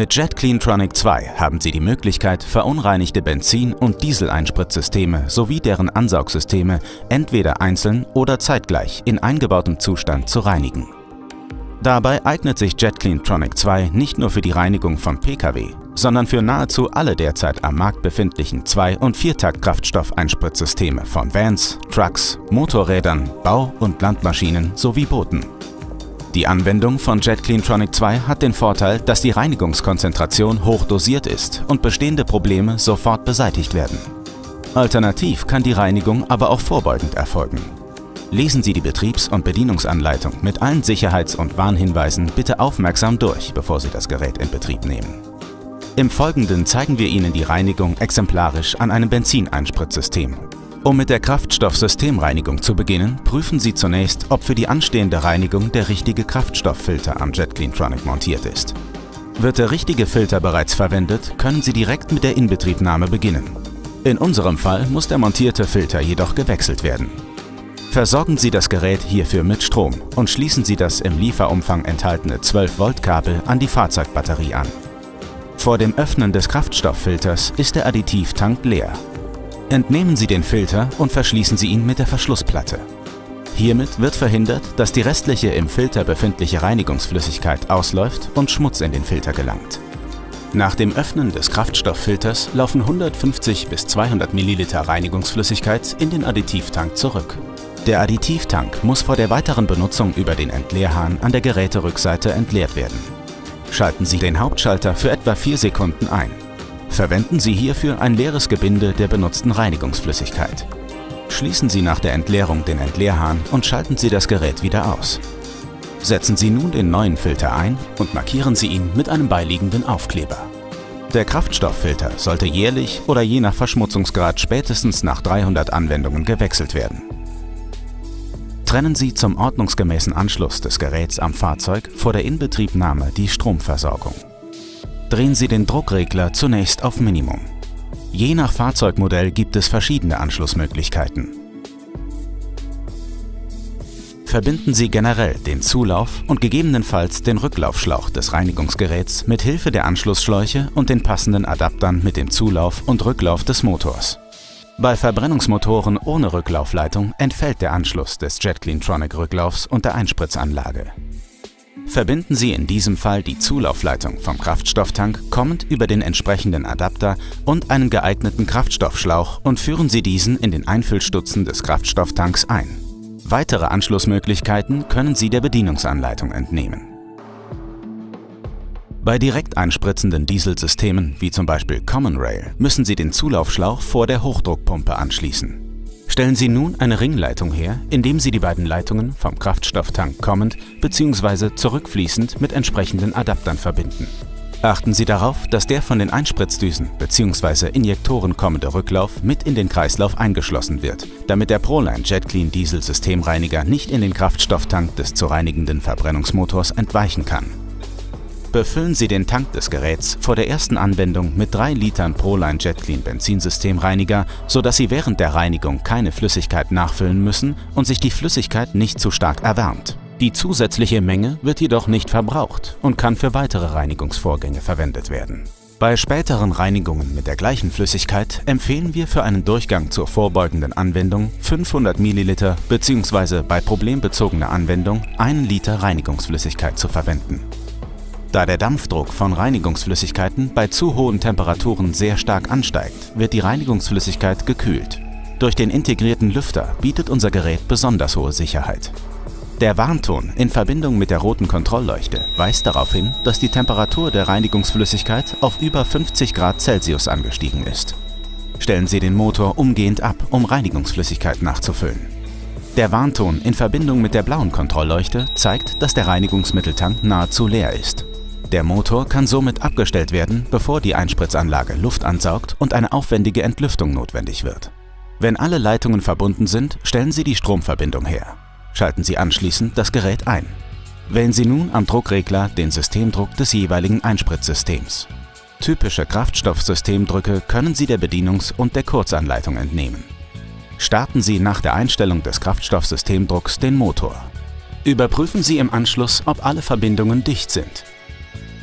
Mit Jet Cleantronic 2 haben Sie die Möglichkeit, verunreinigte Benzin- und Dieseleleinspritzsysteme sowie deren Ansaugsysteme entweder einzeln oder zeitgleich in eingebautem Zustand zu reinigen. Dabei eignet sich Jet Cleantronic 2 nicht nur für die Reinigung von Pkw, sondern für nahezu alle derzeit am Markt befindlichen Zwei- und Viertakt-Kraftstoffeinspritzsysteme von Vans, Trucks, Motorrädern, Bau- und Landmaschinen sowie Booten. Die Anwendung von Jet Cleantronic 2 hat den Vorteil, dass die Reinigungskonzentration hoch dosiert ist und bestehende Probleme sofort beseitigt werden. Alternativ kann die Reinigung aber auch vorbeugend erfolgen. Lesen Sie die Betriebs- und Bedienungsanleitung mit allen Sicherheits- und Warnhinweisen bitte aufmerksam durch, bevor Sie das Gerät in Betrieb nehmen. Im Folgenden zeigen wir Ihnen die Reinigung exemplarisch an einem Benzineinspritzsystem um mit der Kraftstoffsystemreinigung zu beginnen, prüfen Sie zunächst, ob für die anstehende Reinigung der richtige Kraftstofffilter am Jet Cleantronic montiert ist. Wird der richtige Filter bereits verwendet, können Sie direkt mit der Inbetriebnahme beginnen. In unserem Fall muss der montierte Filter jedoch gewechselt werden. Versorgen Sie das Gerät hierfür mit Strom und schließen Sie das im Lieferumfang enthaltene 12-Volt-Kabel an die Fahrzeugbatterie an. Vor dem Öffnen des Kraftstofffilters ist der Additivtank leer Entnehmen Sie den Filter und verschließen Sie ihn mit der Verschlussplatte. Hiermit wird verhindert, dass die restliche im Filter befindliche Reinigungsflüssigkeit ausläuft und Schmutz in den Filter gelangt. Nach dem Öffnen des Kraftstofffilters laufen 150 bis 200 ml Reinigungsflüssigkeit in den Additivtank zurück. Der Additivtank muss vor der weiteren Benutzung über den Entleerhahn an der Geräterückseite entleert werden. Schalten Sie den Hauptschalter für etwa 4 Sekunden ein. Verwenden Sie hierfür ein leeres Gebinde der benutzten Reinigungsflüssigkeit. Schließen Sie nach der Entleerung den Entleerhahn und schalten Sie das Gerät wieder aus. Setzen Sie nun den neuen Filter ein und markieren Sie ihn mit einem beiliegenden Aufkleber. Der Kraftstofffilter sollte jährlich oder je nach Verschmutzungsgrad spätestens nach 300 Anwendungen gewechselt werden. Trennen Sie zum ordnungsgemäßen Anschluss des Geräts am Fahrzeug vor der Inbetriebnahme die Stromversorgung drehen Sie den Druckregler zunächst auf Minimum. Je nach Fahrzeugmodell gibt es verschiedene Anschlussmöglichkeiten. Verbinden Sie generell den Zulauf und gegebenenfalls den Rücklaufschlauch des Reinigungsgeräts mit Hilfe der Anschlussschläuche und den passenden Adaptern mit dem Zulauf und Rücklauf des Motors. Bei Verbrennungsmotoren ohne Rücklaufleitung entfällt der Anschluss des Jet Cleantronic Rücklaufs und der Einspritzanlage. Verbinden Sie in diesem Fall die Zulaufleitung vom Kraftstofftank kommend über den entsprechenden Adapter und einen geeigneten Kraftstoffschlauch und führen Sie diesen in den Einfüllstutzen des Kraftstofftanks ein. Weitere Anschlussmöglichkeiten können Sie der Bedienungsanleitung entnehmen. Bei direkt einspritzenden Dieselsystemen wie zum Beispiel Common Rail müssen Sie den Zulaufschlauch vor der Hochdruckpumpe anschließen. Stellen Sie nun eine Ringleitung her, indem Sie die beiden Leitungen vom Kraftstofftank kommend bzw. zurückfließend mit entsprechenden Adaptern verbinden. Achten Sie darauf, dass der von den Einspritzdüsen bzw. Injektoren kommende Rücklauf mit in den Kreislauf eingeschlossen wird, damit der Proline JetClean Diesel Systemreiniger nicht in den Kraftstofftank des zu reinigenden Verbrennungsmotors entweichen kann. Befüllen Sie den Tank des Geräts vor der ersten Anwendung mit 3 Litern Proline JetClean Benzinsystemreiniger, sodass Sie während der Reinigung keine Flüssigkeit nachfüllen müssen und sich die Flüssigkeit nicht zu stark erwärmt. Die zusätzliche Menge wird jedoch nicht verbraucht und kann für weitere Reinigungsvorgänge verwendet werden. Bei späteren Reinigungen mit der gleichen Flüssigkeit empfehlen wir für einen Durchgang zur vorbeugenden Anwendung 500 ml bzw. bei problembezogener Anwendung 1 Liter Reinigungsflüssigkeit zu verwenden. Da der Dampfdruck von Reinigungsflüssigkeiten bei zu hohen Temperaturen sehr stark ansteigt, wird die Reinigungsflüssigkeit gekühlt. Durch den integrierten Lüfter bietet unser Gerät besonders hohe Sicherheit. Der Warnton in Verbindung mit der roten Kontrollleuchte weist darauf hin, dass die Temperatur der Reinigungsflüssigkeit auf über 50 Grad Celsius angestiegen ist. Stellen Sie den Motor umgehend ab, um Reinigungsflüssigkeit nachzufüllen. Der Warnton in Verbindung mit der blauen Kontrollleuchte zeigt, dass der Reinigungsmitteltank nahezu leer ist. Der Motor kann somit abgestellt werden, bevor die Einspritzanlage Luft ansaugt und eine aufwendige Entlüftung notwendig wird. Wenn alle Leitungen verbunden sind, stellen Sie die Stromverbindung her. Schalten Sie anschließend das Gerät ein. Wählen Sie nun am Druckregler den Systemdruck des jeweiligen Einspritzsystems. Typische Kraftstoffsystemdrücke können Sie der Bedienungs- und der Kurzanleitung entnehmen. Starten Sie nach der Einstellung des Kraftstoffsystemdrucks den Motor. Überprüfen Sie im Anschluss, ob alle Verbindungen dicht sind.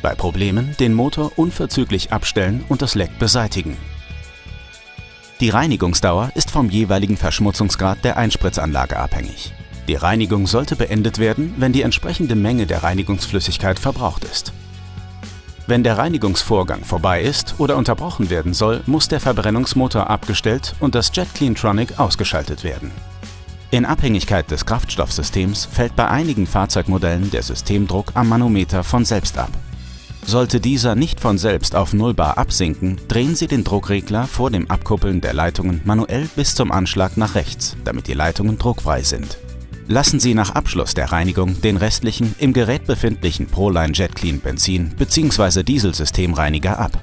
Bei Problemen den Motor unverzüglich abstellen und das Leck beseitigen. Die Reinigungsdauer ist vom jeweiligen Verschmutzungsgrad der Einspritzanlage abhängig. Die Reinigung sollte beendet werden, wenn die entsprechende Menge der Reinigungsflüssigkeit verbraucht ist. Wenn der Reinigungsvorgang vorbei ist oder unterbrochen werden soll, muss der Verbrennungsmotor abgestellt und das Jet Cleantronic ausgeschaltet werden. In Abhängigkeit des Kraftstoffsystems fällt bei einigen Fahrzeugmodellen der Systemdruck am Manometer von selbst ab. Sollte dieser nicht von selbst auf 0 bar absinken, drehen Sie den Druckregler vor dem Abkuppeln der Leitungen manuell bis zum Anschlag nach rechts, damit die Leitungen druckfrei sind. Lassen Sie nach Abschluss der Reinigung den restlichen im Gerät befindlichen Proline JetClean Benzin bzw. Dieselsystemreiniger ab.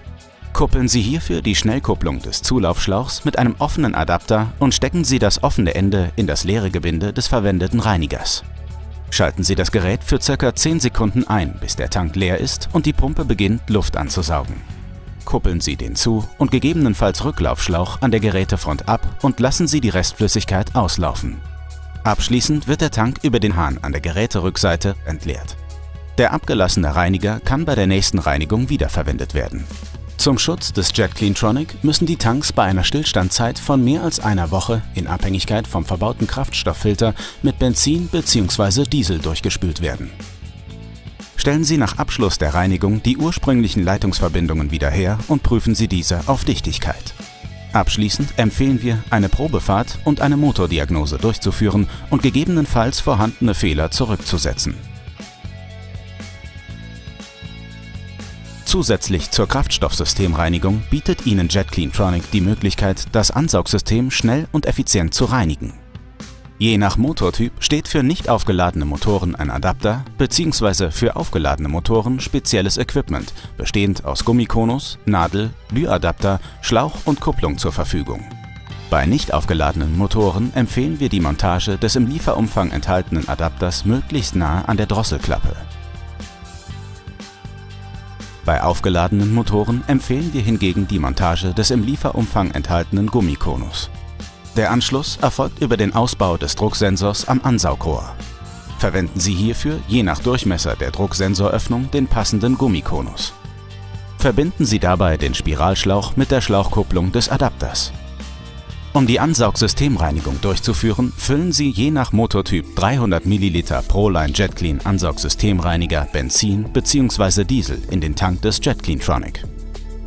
Kuppeln Sie hierfür die Schnellkupplung des Zulaufschlauchs mit einem offenen Adapter und stecken Sie das offene Ende in das leere Gebinde des verwendeten Reinigers. Schalten Sie das Gerät für ca. 10 Sekunden ein, bis der Tank leer ist und die Pumpe beginnt Luft anzusaugen. Kuppeln Sie den Zu- und gegebenenfalls Rücklaufschlauch an der Gerätefront ab und lassen Sie die Restflüssigkeit auslaufen. Abschließend wird der Tank über den Hahn an der Geräterückseite entleert. Der abgelassene Reiniger kann bei der nächsten Reinigung wiederverwendet werden. Zum Schutz des Jet Cleantronic müssen die Tanks bei einer Stillstandzeit von mehr als einer Woche in Abhängigkeit vom verbauten Kraftstofffilter mit Benzin bzw. Diesel durchgespült werden. Stellen Sie nach Abschluss der Reinigung die ursprünglichen Leitungsverbindungen wieder her und prüfen Sie diese auf Dichtigkeit. Abschließend empfehlen wir, eine Probefahrt und eine Motordiagnose durchzuführen und gegebenenfalls vorhandene Fehler zurückzusetzen. Zusätzlich zur Kraftstoffsystemreinigung bietet Ihnen Jet Cleantronic die Möglichkeit, das Ansaugsystem schnell und effizient zu reinigen. Je nach Motortyp steht für nicht aufgeladene Motoren ein Adapter bzw. für aufgeladene Motoren spezielles Equipment, bestehend aus Gummikonus, Nadel, Lüadapter, Schlauch und Kupplung zur Verfügung. Bei nicht aufgeladenen Motoren empfehlen wir die Montage des im Lieferumfang enthaltenen Adapters möglichst nahe an der Drosselklappe. Bei aufgeladenen Motoren empfehlen wir hingegen die Montage des im Lieferumfang enthaltenen Gummikonus. Der Anschluss erfolgt über den Ausbau des Drucksensors am Ansaugrohr. Verwenden Sie hierfür je nach Durchmesser der Drucksensoröffnung den passenden Gummikonus. Verbinden Sie dabei den Spiralschlauch mit der Schlauchkupplung des Adapters. Um die Ansaugsystemreinigung durchzuführen, füllen Sie je nach Motortyp 300 ml Proline JetClean Ansaugsystemreiniger Benzin bzw. Diesel in den Tank des JetClean Tronic.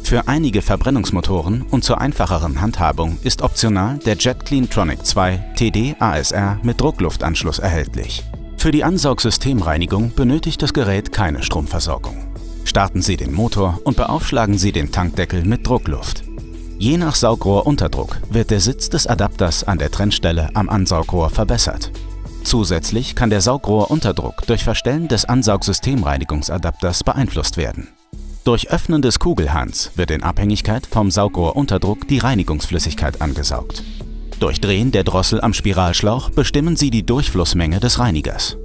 Für einige Verbrennungsmotoren und zur einfacheren Handhabung ist optional der JetClean Tronic 2 TD ASR mit Druckluftanschluss erhältlich. Für die Ansaugsystemreinigung benötigt das Gerät keine Stromversorgung. Starten Sie den Motor und beaufschlagen Sie den Tankdeckel mit Druckluft. Je nach Saugrohrunterdruck wird der Sitz des Adapters an der Trennstelle am Ansaugrohr verbessert. Zusätzlich kann der Saugrohrunterdruck durch Verstellen des Ansaugsystemreinigungsadapters beeinflusst werden. Durch Öffnen des Kugelhahns wird in Abhängigkeit vom Saugrohrunterdruck die Reinigungsflüssigkeit angesaugt. Durch Drehen der Drossel am Spiralschlauch bestimmen Sie die Durchflussmenge des Reinigers.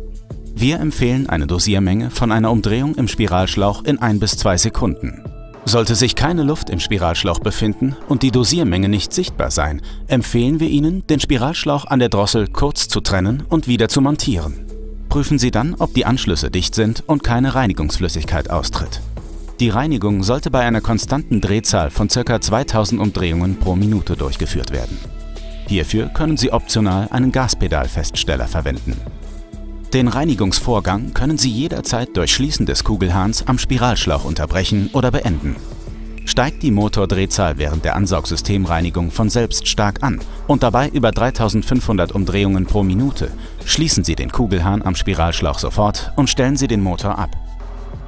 Wir empfehlen eine Dosiermenge von einer Umdrehung im Spiralschlauch in 1 bis 2 Sekunden. Sollte sich keine Luft im Spiralschlauch befinden und die Dosiermenge nicht sichtbar sein, empfehlen wir Ihnen, den Spiralschlauch an der Drossel kurz zu trennen und wieder zu montieren. Prüfen Sie dann, ob die Anschlüsse dicht sind und keine Reinigungsflüssigkeit austritt. Die Reinigung sollte bei einer konstanten Drehzahl von ca. 2000 Umdrehungen pro Minute durchgeführt werden. Hierfür können Sie optional einen Gaspedalfeststeller verwenden. Den Reinigungsvorgang können Sie jederzeit durch Schließen des Kugelhahns am Spiralschlauch unterbrechen oder beenden. Steigt die Motordrehzahl während der Ansaugsystemreinigung von selbst stark an und dabei über 3500 Umdrehungen pro Minute, schließen Sie den Kugelhahn am Spiralschlauch sofort und stellen Sie den Motor ab.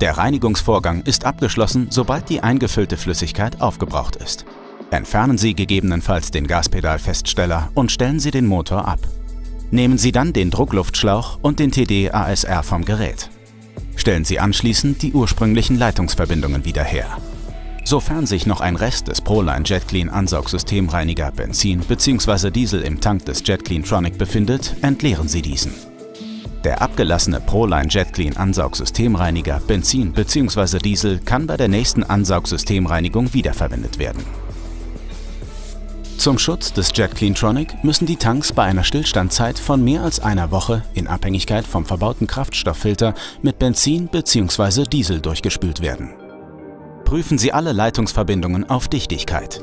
Der Reinigungsvorgang ist abgeschlossen, sobald die eingefüllte Flüssigkeit aufgebraucht ist. Entfernen Sie gegebenenfalls den Gaspedalfeststeller und stellen Sie den Motor ab. Nehmen Sie dann den Druckluftschlauch und den TD-ASR vom Gerät. Stellen Sie anschließend die ursprünglichen Leitungsverbindungen wieder her. Sofern sich noch ein Rest des Proline JetClean Ansaugsystemreiniger Benzin bzw. Diesel im Tank des JetClean Tronic befindet, entleeren Sie diesen. Der abgelassene Proline JetClean Ansaugsystemreiniger, Benzin bzw. Diesel kann bei der nächsten Ansaugsystemreinigung wiederverwendet werden. Zum Schutz des Jet Cleantronic müssen die Tanks bei einer Stillstandzeit von mehr als einer Woche in Abhängigkeit vom verbauten Kraftstofffilter mit Benzin bzw. Diesel durchgespült werden. Prüfen Sie alle Leitungsverbindungen auf Dichtigkeit.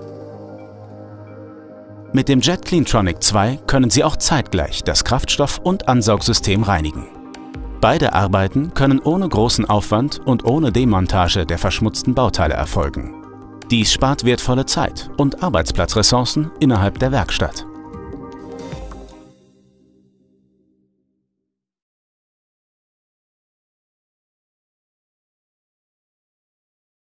Mit dem Jet Cleantronic 2 können Sie auch zeitgleich das Kraftstoff- und Ansaugsystem reinigen. Beide Arbeiten können ohne großen Aufwand und ohne Demontage der verschmutzten Bauteile erfolgen. Dies spart wertvolle Zeit und Arbeitsplatzressourcen innerhalb der Werkstatt.